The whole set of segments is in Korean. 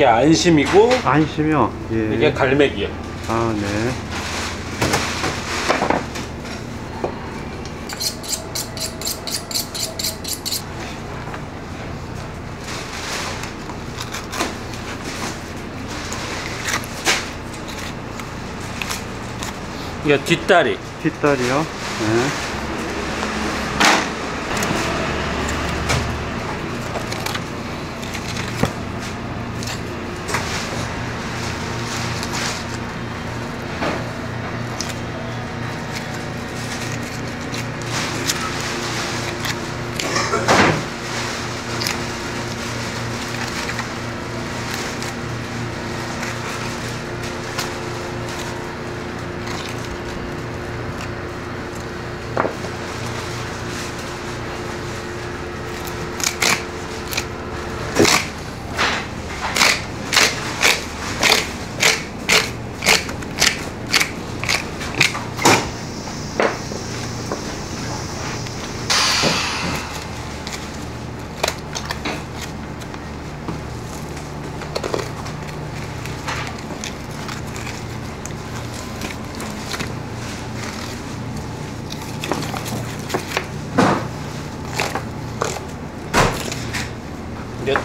이게 안심이고 안심이요. 예. 이게 갈매기요. 아, 네. 이게 뒷다리. 뒷다리요. 네.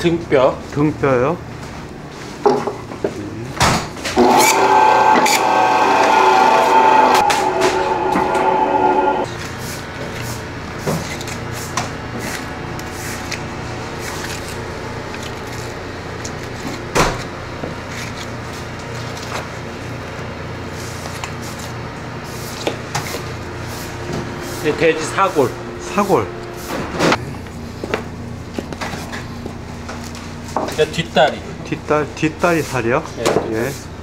등뼈. 등뼈요. 이게 돼지 사골. 사골. 이게 뒷다리. 뒷다리, 뒷다리 살이요. 네. 예.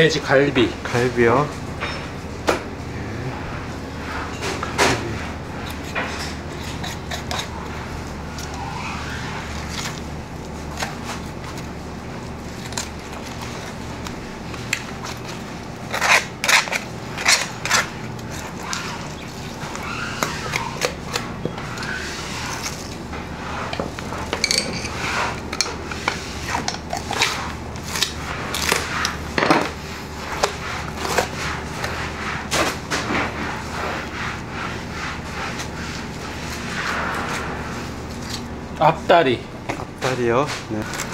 돼지 갈비. 갈비요. 앞다리. 앞다리요. 네.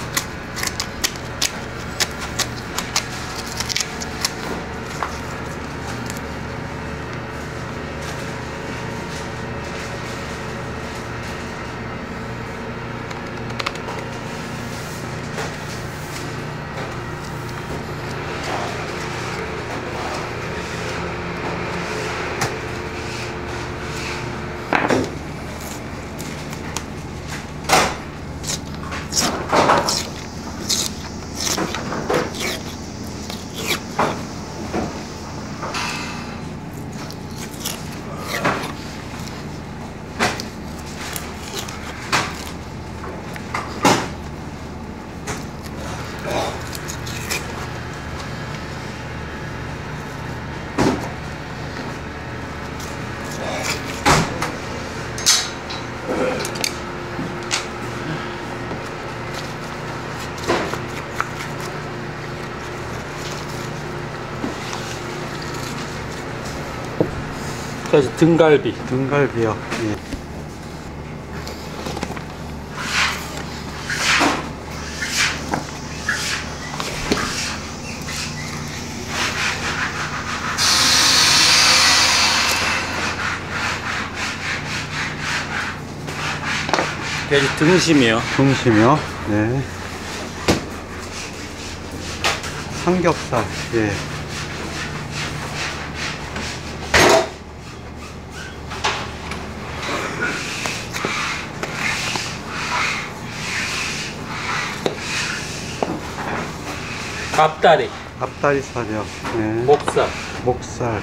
그래서 등갈비. 등갈비요. 예. 돼지 등심이요. 중심이요. 네. 삼겹살. 예. 앞다리, 앞다리살이요. 네. 목살. 목살.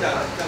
자, 자.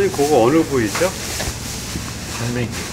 네. 사장님 그거 어느 부위죠? 갈매기.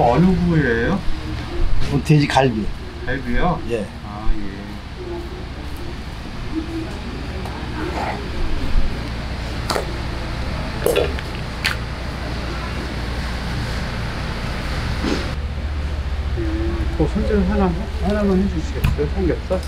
그거 어느 부위예요? 뭐 돼지 갈비. 갈비요? 예. 아 예. 음, 그 손질 하나 하나만 해주시겠어요? 삼겹살?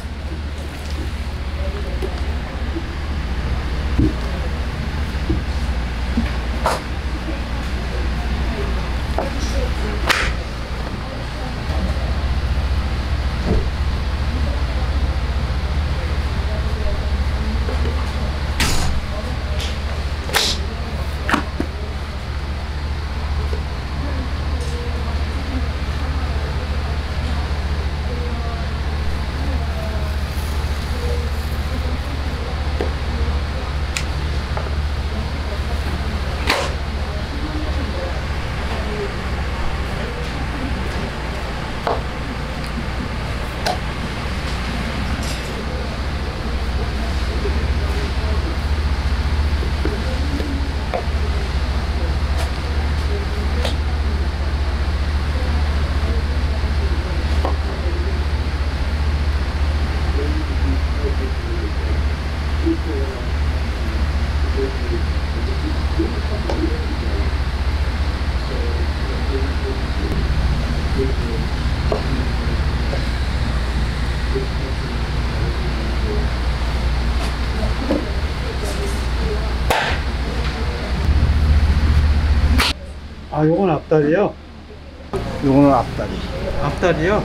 뒷다리요? 요거는 앞다리. 앞다리요?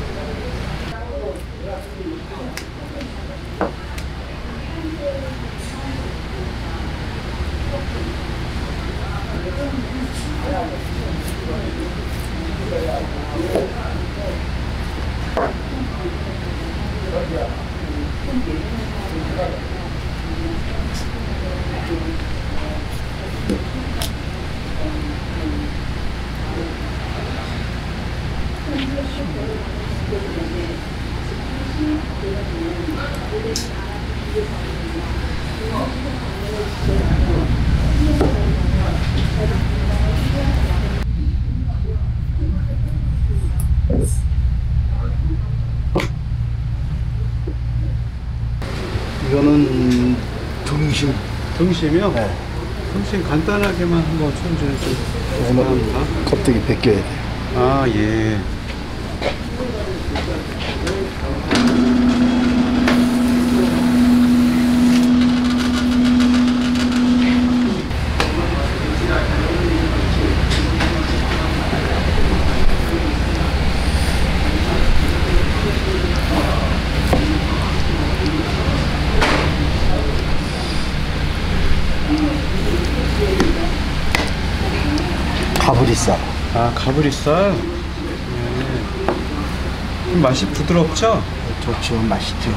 등심이요? 네. 등심 간단하게만 한번 손질해 주 이거는 감사합니다. 껍데기 벗겨야 돼. 아, 예. 가브리살. 네. 맛이 부드럽죠? 좋죠. 맛있죠.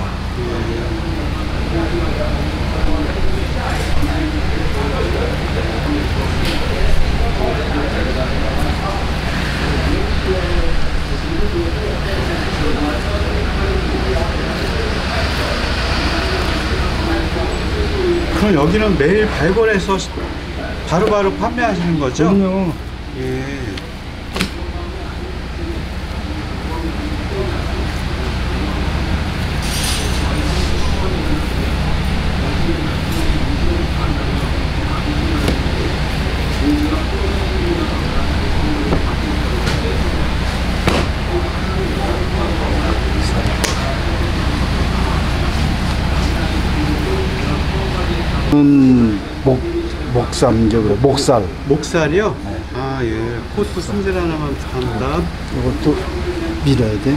그럼 여기는 매일 발굴해서 바로바로 판매하시는 거죠? 그럼요. 예. 은 목, 목삼겹, 목살. 목살이요? 아, 예. 코트 승질 하나만 담다. 이것도 밀어야 돼.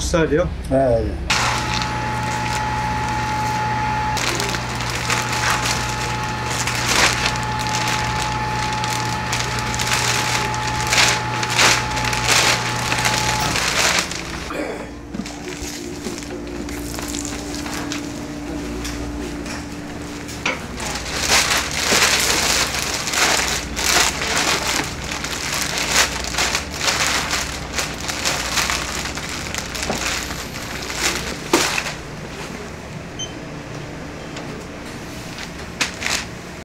목살이요? 네.